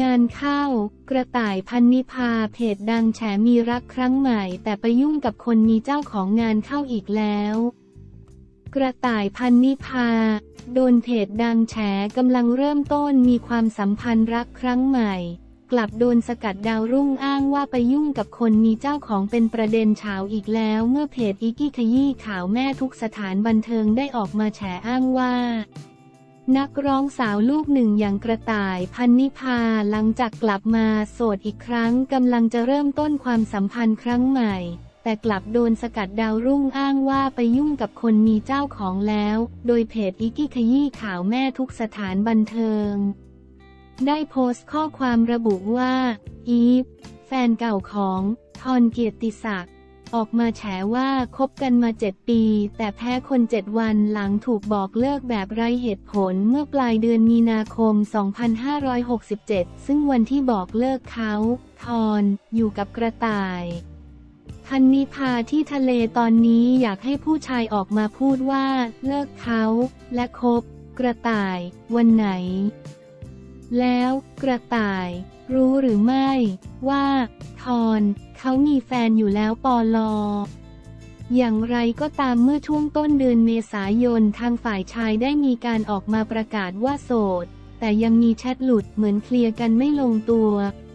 งานเข้า กระต่ายพันนิพาเพจดังแฉมีรักครั้งใหม่ แต่ไปยุ่งกับคนมีเจ้าของงานเข้าอีกแล้ว กระต่ายพันนิพา โดนเพจดังแฉกำลังเริ่มต้นมีความสัมพันธ์รักครั้งใหม่ กลับโดนสกัดดาวรุ่งอ้างว่าไปยุ่งกับคนมีเจ้าของเป็นประเด็นเฉาอีกแล้ว เมื่อเพจอีกี้ขยี้ข่าวแม่ทุกสถานบันเทิงได้ออกมาแฉอ้างว่า นักร้องสาวลูกหนึ่งอย่างกระต่ายพันนิพาหลังจากกลับมาโสดอีกครั้งกำลังจะเริ่มต้นความสัมพันธ์ครั้งใหม่ แต่กลับโดนสกัดดาวรุ่งอ้างว่าไปยุ่งกับคนมีเจ้าของแล้ว โดยเพจอิกกี้ขยี้ข่าวแม่ทุกสถานบันเทิง ได้โพสต์ข้อความระบุว่า อีฟ แฟนเก่าของทอนเกียรติศักดิ์ ออกมาแฉว่าคบกันมาเจ็ดปี แต่แพ้คนเจ็ดวันหลังถูกบอกเลิกแบบไร้เหตุผลเมื่อปลายเดือนมีนาคม 2567 ซึ่งวันที่บอกเลิกเขาทอนอยู่กับกระต่ายพันนิพาที่ทะเลตอนนี้อยากให้ผู้ชายออกมาพูดว่า เลิกเขาและคบ กระต่ายวันไหน แล้วกระต่าย รู้หรือไม่ว่า ทอนเขามีแฟนอยู่แล้วปอลอ อย่างไรก็ตามเมื่อช่วงต้นเดือนเมษายนทางฝ่ายชายได้มีการออกมาประกาศว่าโสด แต่ยังมีแชทหลุดเหมือนเคลียร์กันไม่ลงตัว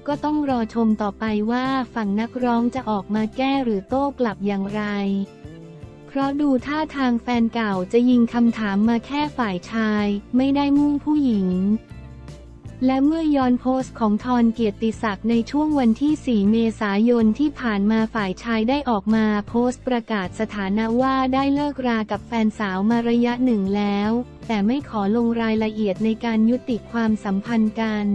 ก็ต้องรอชมต่อไปว่าฝั่งนักร้องจะออกมาแก้หรือโต้กลับอย่างไร เพราะดูท่าทางแฟนเก่าจะยิงคำถามมาแค่ฝ่ายชาย ไม่ได้มุ่งผู้หญิง และเมื่อย้อนโพสต์ของทอนเกียรติศักดิ์ในช่วงวันที่ 4 เมษายนที่ผ่านมาฝ่ายชายได้ออกมาโพสต์ประกาศสถานะว่าได้เลิกรากับแฟนสาวมาระยะหนึ่งแล้ว แต่ไม่ขอลงรายละเอียดในการยุติความสัมพันธ์กัน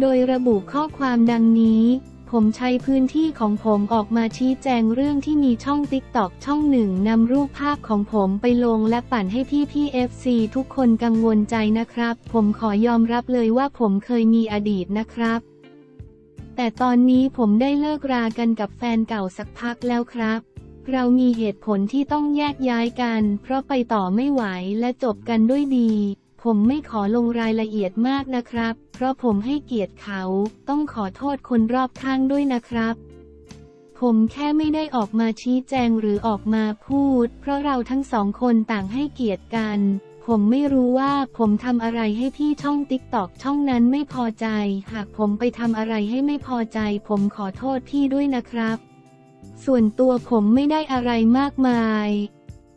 โดยระบุข้อความดังนี้ ผมใช้พื้นที่ของผมออกมาชี้แจงเรื่องที่มีช่อง TikTok ช่องหนึ่งนำรูปภาพของผมไปลงและปั่นให้พี่พี่ FC ทุกคนกังวลใจนะครับ ผมขอยอมรับเลยว่าผมเคยมีอดีตนะครับ แต่ตอนนี้ผมได้เลิกรากันกับแฟนเก่าสักพักแล้วครับ เรามีเหตุผลที่ต้องแยกย้ายกัน เพราะไปต่อไม่ไหวและจบกันด้วยดี ผมไม่ขอลงรายละเอียดมากนะครับ เพราะผมให้เกียรติเขา ต้องขอโทษคนรอบข้างด้วยนะครับ ผมแค่ไม่ได้ออกมาชี้แจงหรือออกมาพูด เพราะเราทั้งสองคนต่างให้เกียรติกัน ผมไม่รู้ว่าผมทำอะไรให้พี่ช่อง TikTok ช่องนั้นไม่พอใจ หากผมไปทำอะไรให้ไม่พอใจ ผมขอโทษพี่ด้วยนะครับ ส่วนตัวผมไม่ได้อะไรมากมาย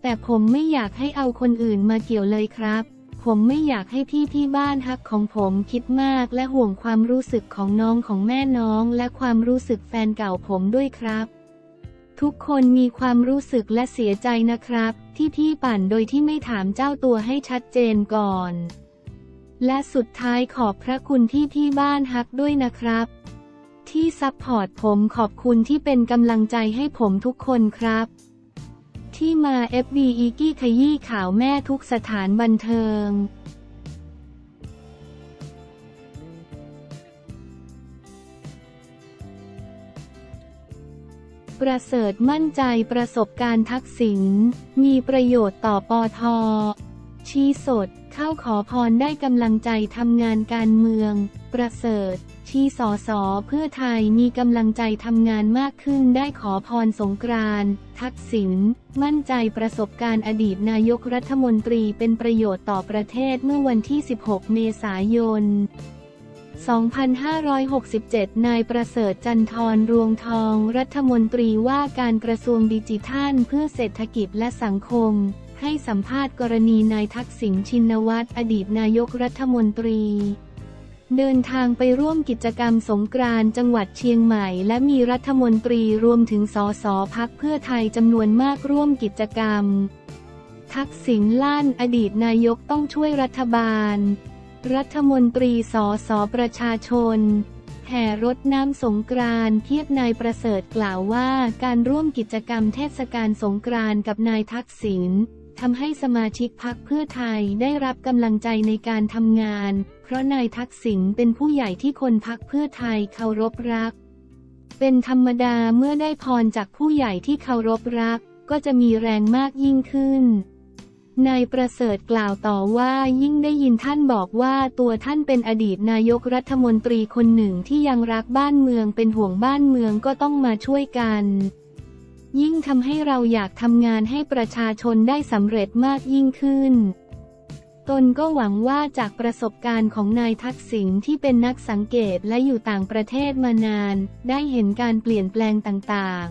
แต่ผมไม่อยากให้เอาคนอื่นมาเกี่ยวเลยครับ ผมไม่อยากให้พี่ที่บ้านฮักของผมคิดมากและห่วงความรู้สึกของน้องของแม่น้องและความรู้สึกแฟนเก่าผมด้วยครับ ทุกคนมีความรู้สึกและเสียใจนะครับ ที่พี่ปั่นโดยที่ไม่ถามเจ้าตัวให้ชัดเจนก่อน และสุดท้ายขอบพระคุณที่พี่บ้านฮักด้วยนะครับ ที่ support ผมขอบคุณที่เป็นกำลังใจให้ผมทุกคนครับ ที่มา FB อีกี้ขยี้ข่าวแม่ทุกสถานบันเทิงประเสริฐมั่นใจประสบการณ์ทักษิณมีประโยชน์ต่อปอทอ ชี้สด เข้าขอพรได้กำลังใจทำงานการเมือง ประเสริฐ ชี้สอสอเพื่อไทยมีกำลังใจทำงานมากขึ้นได้ขอพรสงกรานต์ทักษิณมั่นใจประสบการณ์อดีตนายกรัฐมนตรีเป็นประโยชน์ต่อประเทศเมื่อวันที่ 16 เมษายน 2567 นายประเสริฐจันทรรวงทอง รัฐมนตรีว่าการกระทรวงดิจิทัลเพื่อเศรษฐกิจและสังคม ให้สัมภาษณ์กรณีนายทักษิณชินวัตรอดีตนายกรัฐมนตรี เดินทางไปร่วมกิจกรรมสงกรานต์จังหวัดเชียงใหม่ และมีรัฐมนตรีรวมถึงสสพักเพื่อไทยจำนวนมากร่วมกิจกรรม ทักษิณลั่นอดีตนายกต้องช่วยรัฐบาล รัฐมนตรีสสประชาชน แห่รถน้ำสงกรานเทียบนายประเสริฐกล่าวว่าการร่วมกิจกรรมเทศกาลสงกรานกับนายทักษิณ ทำให้สมาชิกพักเพื่อไทยได้รับกำลังใจในการทำงาน เพราะนายทักษิณเป็นผู้ใหญ่ที่คนพักเพื่อไทยเคารพรัก เป็นธรรมดาเมื่อได้พรจากผู้ใหญ่ที่เคารพรัก ก็จะมีแรงมากยิ่งขึ้น นายประเสริฐกล่าวต่อว่ายิ่งได้ยินท่านบอกว่าตัวท่านเป็นอดีตนายกรัฐมนตรีคนหนึ่งที่ยังรักบ้านเมืองเป็นห่วงบ้านเมืองก็ต้องมาช่วยกัน ยิ่งทำให้เราอยากทำงานให้ประชาชนได้สำเร็จมากยิ่งขึ้น ตนก็หวังว่าจากประสบการณ์ของนายทักษิณที่เป็นนักสังเกตและอยู่ต่างประเทศมานาน ได้เห็นการเปลี่ยนแปลงต่าง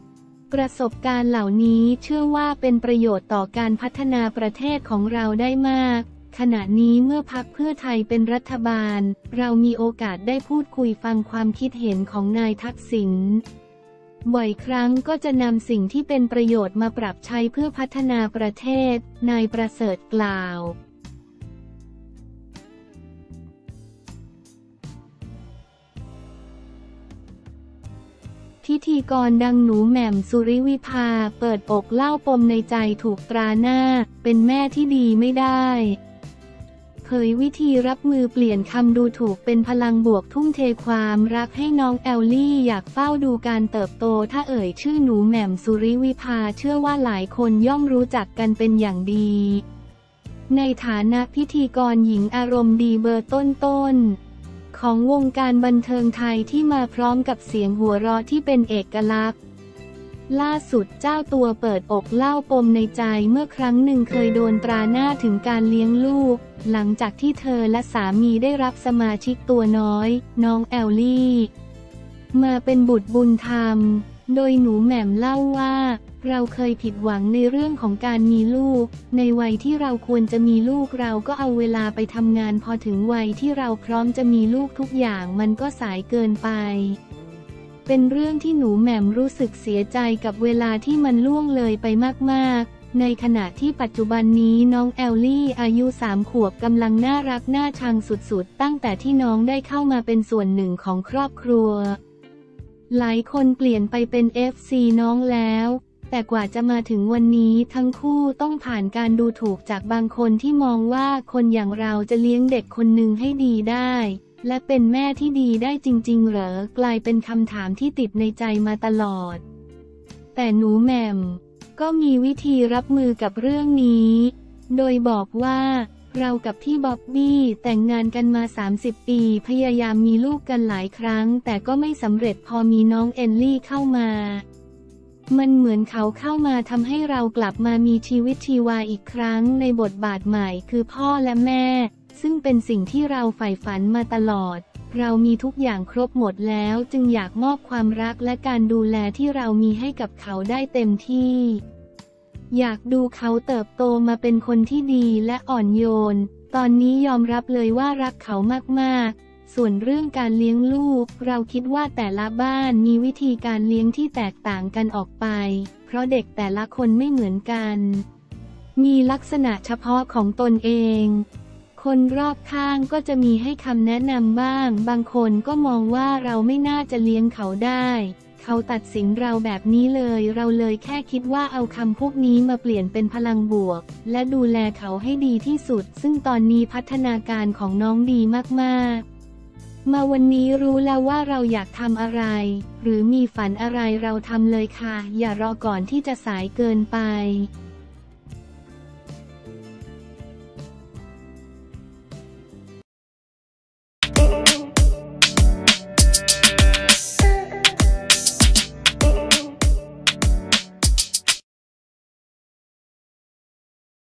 ๆ ประสบการณ์เหล่านี้เชื่อว่าเป็นประโยชน์ต่อการพัฒนาประเทศของเราได้มากขณะนี้เมื่อพักเพื่อไทยเป็นรัฐบาล เรามีโอกาสได้พูดคุยฟังความคิดเห็นของนายทักษิณ บ่อยครั้งก็จะนำสิ่งที่เป็นประโยชน์มาปรับใช้เพื่อพัฒนาประเทศ นายประเสริฐกล่าวพิธีกรดังหนูแหม่มสุริวิภา เปิดอกเล่าปมในใจถูกตราหน้า เป็นแม่ที่ดีไม่ได้ เผยวิธีรับมือเปลี่ยนคำดูถูกเป็นพลังบวกทุ่มเทความรักให้น้องแอลลี่อยากเฝ้าดูการเติบโตถ้าเอ่ยชื่อหนูแหม่มสุริวิภาเชื่อว่าหลายคนย่อมรู้จักกันเป็นอย่างดี ในฐานะพิธีกรหญิงอารมณ์ดีเบอร์ต้นๆของวงการบันเทิงไทยที่มาพร้อมกับเสียงหัวเราะที่เป็นเอกลักษณ์ ล่าสุดเจ้าตัวเปิดอกเล่าปมในใจเมื่อครั้งหนึ่งเคยโดนตราหน้าถึงการเลี้ยงลูก หลังจากที่เธอและสามีได้รับสมาชิกตัวน้อย น้องแอลลี่ มาเป็นบุตรบุญธรรม โดยหนูแหม่มเล่าว่า เราเคยผิดหวังในเรื่องของการมีลูก ในวัยที่เราควรจะมีลูกเราก็เอาเวลาไปทำงานพอถึงวัยที่เราพร้อมจะมีลูกทุกอย่างมันก็สายเกินไป เป็นเรื่องที่หนูแหม่มรู้สึกเสียใจกับเวลาที่มันล่วงเลยไปมากๆ ในขณะที่ปัจจุบันนี้น้องแอลลี่อายุสามขวบกำลังน่ารักน่าชังสุดๆ ตั้งแต่ที่น้องได้เข้ามาเป็นส่วนหนึ่งของครอบครัว หลายคนเปลี่ยนไปเป็น FC น้องแล้วแต่กว่าจะมาถึงวันนี้ทั้งคู่ต้องผ่านการดูถูกจากบางคนที่มองว่าคนอย่างเราจะเลี้ยงเด็กคนหนึ่งให้ดีได้ และเป็นแม่ที่ดีได้จริง ๆ เหรอกลายเป็นคำถามที่ติดในใจมาตลอด แต่หนูแหม่ม ก็มีวิธีรับมือกับเรื่องนี้ โดยบอกว่า เรากับพี่บ๊อบบี้แต่งงานกันมา 30 ปี พยายามมีลูกกันหลายครั้ง แต่ก็ไม่สำเร็จพอมีน้องเอลลี่เข้ามามันเหมือนเขาเข้ามาทำให้เรากลับมามีชีวิตชีวาอีกครั้งในบทบาทใหม่คือพ่อและแม่ ซึ่งเป็นสิ่งที่เราใฝ่ฝันมาตลอด เรามีทุกอย่างครบหมดแล้วจึงอยากมอบความรักและการดูแลที่เรามีให้กับเขาได้เต็มที่ อยากดูเขาเติบโตมาเป็นคนที่ดีและอ่อนโยน ตอนนี้ยอมรับเลยว่ารักเขามากๆ ส่วนเรื่องการเลี้ยงลูก เราคิดว่าแต่ละบ้านมีวิธีการเลี้ยงที่แตกต่างกันออกไป เพราะเด็กแต่ละคนไม่เหมือนกัน มีลักษณะเฉพาะของตนเอง คนรอบข้างก็จะมีให้คำแนะนำบ้าง บางคนก็มองว่าเราไม่น่าจะเลี้ยงเขาได้ เขาตัดสินเราแบบนี้เลย เราเลยแค่คิดว่าเอาคำพวกนี้มาเปลี่ยนเป็นพลังบวก และดูแลเขาให้ดีที่สุด ซึ่งตอนนี้พัฒนาการของน้องดีมากๆมาวันนี้รู้แล้วว่าเราอยากทำอะไร หรือมีฝันอะไรเราทำเลยค่ะ อย่ารอก่อนที่จะสายเกินไป